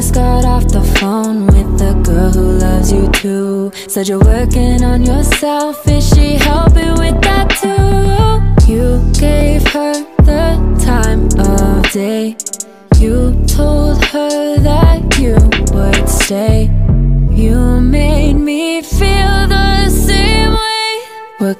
just got off the phone with the girl who loves you too. Said you're working on yourself, is she helping with that too? You gave her the time of day. You told her that you would stay. You made me feel the same way. We're